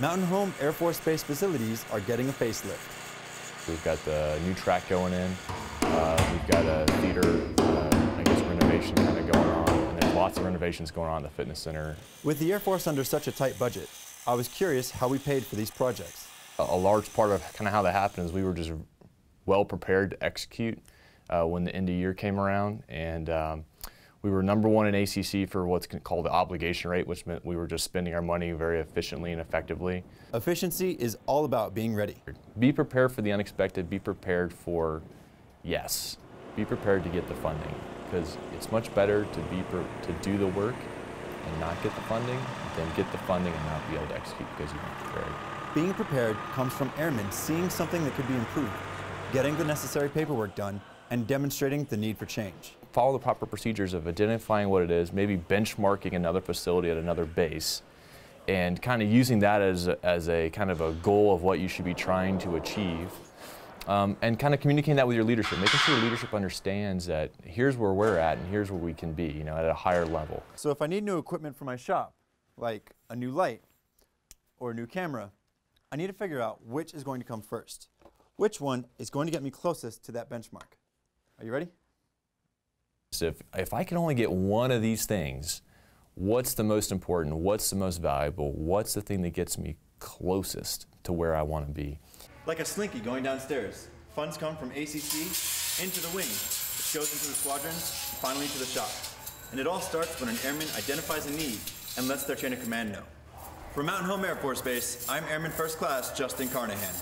Mountain Home Air Force Base facilities are getting a facelift. We've got the new track going in. Uh, we've got a theater, uh, I guess, renovation kind of going on. And there's lots of renovations going on at the fitness center. With the Air Force under such a tight budget, I was curious how we paid for these projects. A, a large part of kind of how that happened is we were just well prepared to execute uh, when the end of year came around. And um, we were number one in ACC for what's called the obligation rate, which meant we were just spending our money very efficiently and effectively. Efficiency is all about being ready. Be prepared for the unexpected. Be prepared for yes. Be prepared to get the funding because it's much better to be to do the work and not get the funding than get the funding and not be able to execute because you weren't prepared. Being prepared comes from airmen seeing something that could be improved, getting the necessary paperwork done, and demonstrating the need for change. Follow the proper procedures of identifying what it is, maybe benchmarking another facility at another base, and kind of using that as a, as a kind of a goal of what you should be trying to achieve. Um, and kind of communicating that with your leadership, making sure your leadership understands that here's where we're at and here's where we can be, you know, at a higher level. So if I need new equipment for my shop, like a new light or a new camera, I need to figure out which is going to come first. Which one is going to get me closest to that benchmark? Are you ready? So if, if I can only get one of these things, what's the most important? What's the most valuable? What's the thing that gets me closest to where I want to be? Like a slinky going downstairs. Funds come from ACC into the wing, which goes into the squadrons, and finally to the shop. And it all starts when an airman identifies a need and lets their chain of command know. From Mountain Home Air Force Base, I'm Airman First Class Justin Carnahan.